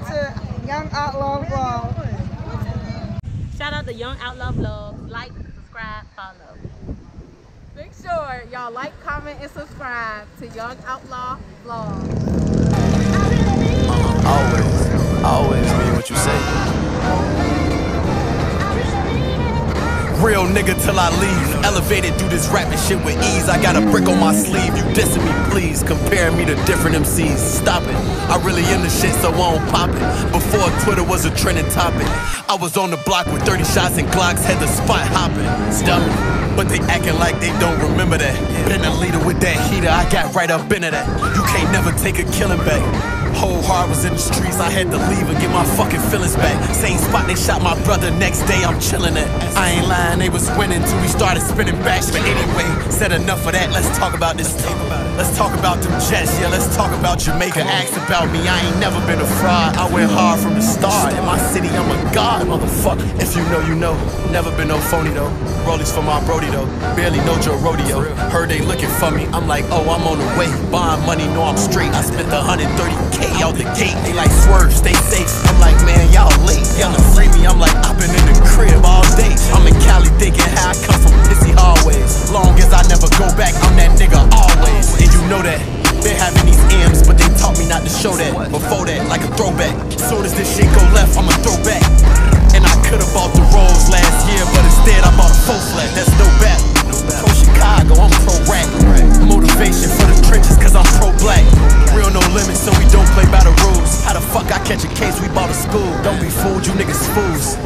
out to Young Outlaw Vlog. Shout out to Young Outlaw Vlog. Like, subscribe, follow. Make sure y'all like, comment, and subscribe to Young Outlaw Vlog. Nigga till I leave. Elevated through this rapping shit with ease. I got a brick on my sleeve. You dissing me, please. Comparing me to different MCs. Stop it. I really in the shit, so I won't pop it. Before Twitter was a trending topic, I was on the block with 30 shots and Glocks, had the spot hopping. Stop it. But they acting like they don't remember that. Been a leader with that heater, I got right up into that. You can't never take a killing back. Whole heart was in the streets, I had to leave and get my fucking feelings back. Same spot they shot my brother, next day I'm chilling at. I ain't lying, they was winning till we started spinning back. But anyway, said enough of that, let's talk about this tape. Let's talk about them jets, yeah, let's talk about Jamaica. Ask about me, I ain't never been a fraud. I went hard from the start. In my city, I'm a god, motherfucker. If you know, you know. Never been no phony though. Rollies for my Brody though. Barely know Joe Rodeo. Heard they looking for me, I'm like, oh, I'm on the way. Buying money, know I'm straight. I spent 130k out the gate. They like swerve, stay safe. Don't be fooled, you niggas fools.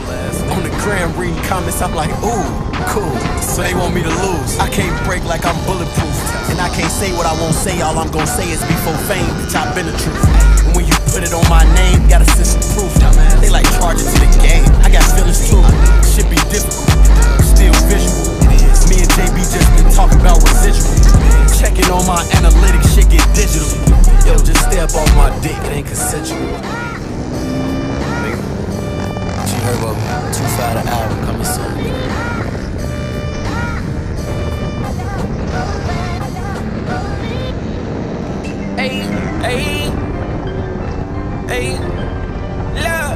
On the gram reading comments, I'm like, ooh, cool. So they want me to lose. I can't break like I'm bulletproof. And I can't say what I won't say. All I'm gonna say is before fame, bitch, I've been the truth. And when you put it on my name, gotta send some proof. They like Two the album coming soon? Hey, hey, hey, love.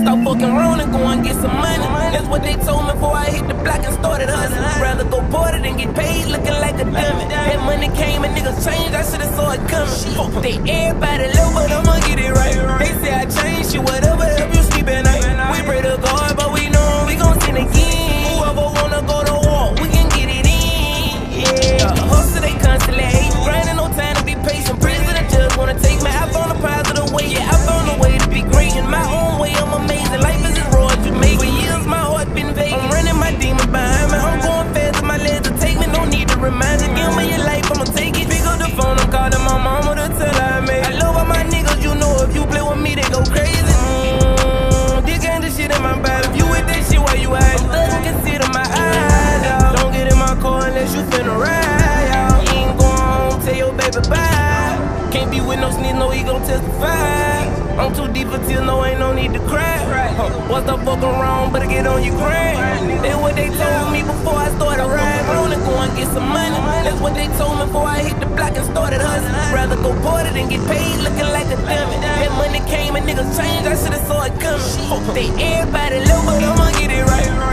Stop fucking around and go and get some money. That's what they told me before I hit the block and started hustling. Rather go party than get paid looking like a dummy. That money came and niggas changed, I should've saw it coming. Fuck they everybody low, but I'ma get it right. They say I changed shit, whatever get grind. That's what they told me before I started riding. I wanna go and get some money. That's what they told me before I hit the block and started hustling. Rather go party than get paid looking like a dummy. That money came and niggas changed, I should've saw it coming. They everybody low, but I'ma get it right.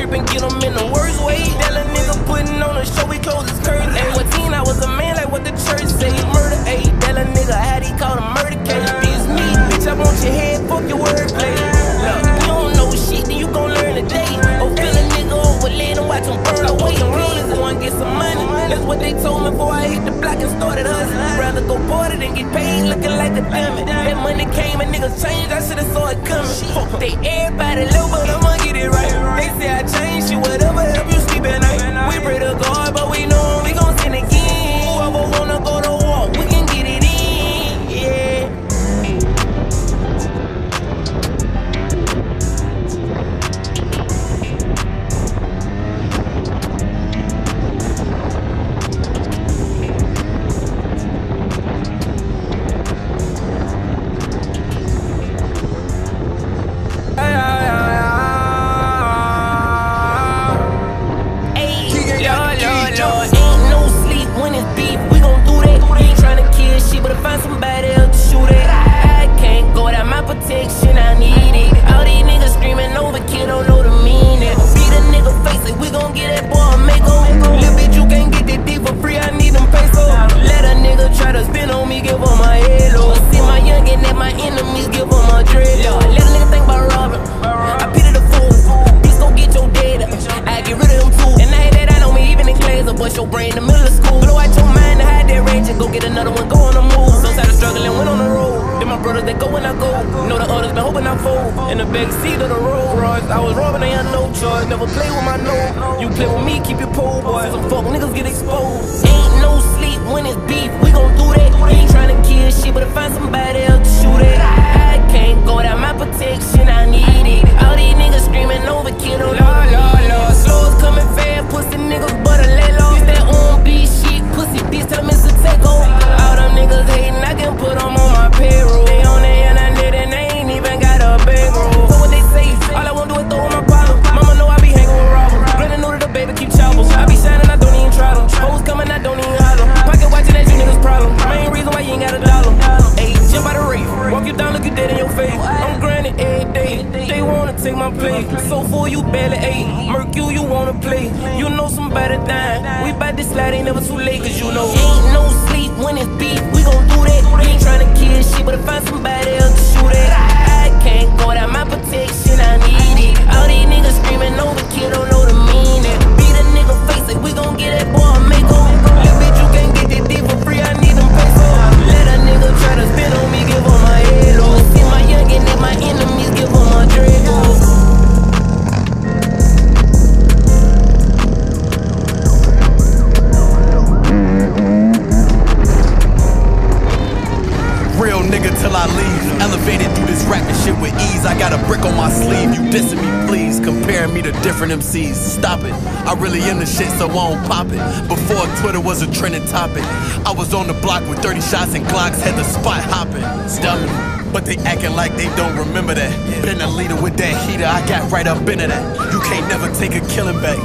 They trippin', get them in Rather go party than get paid looking like a dummy. That money came and niggas changed, I should've saw it coming. Fuck they everybody low, but I'ma get it right. They say I changed shit, whatever help you sleep at night. We pray to God, but we know we gon' sin again. Whoever wanna go to war, we go when I go. Know the others been hoping I fold. In the back seat of the road, Royce, I was robbing a no choice. Never play with my nose. You play with me, keep your pole, boy. Some fuck niggas get exposed. Ain't no sleep when it's beef. We gon' do that. Ain't tryna to kill shit, but I find somebody else. You dead in your face. I'm granted every day. They wanna take my place. So full, you barely ate. Merc you, wanna play. You know somebody dying. We bout to slide, ain't never too late, cause you know. Ain't no sleep when it's beef, we gon' do that. We ain't tryna kill shit, but to find somebody else to shoot at. With ease. I got a brick on my sleeve. You dissing me, please. Comparing me to different MCs. Stop it. I really in the shit, so I won't pop it. Before Twitter was a trending topic, I was on the block with 30 shots and Glocks, had the spot hopping. Stomach. But they acting like they don't remember that. Been a leader with that heater, I got right up into that. You can't never take a killing back.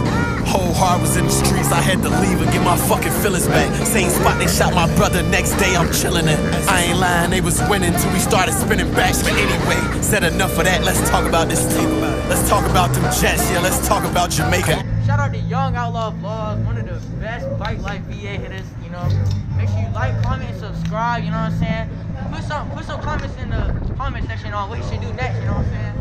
Heart was in the streets, I had to leave and get my fucking feelings back. Same spot they shot my brother, next day I'm chillin' it. I ain't lying, they was winning till we started spinning backs. But anyway, said enough of that, let's talk about this tape. Let's talk about them jets, yeah, let's talk about Jamaica. Shout out to Young Outlaw Vlogs, one of the best bike life VA hitters, you know. Make sure you like, comment, and subscribe, you know what I'm saying? Put some put some comments in the comment section on what you should do next, you know what I'm saying?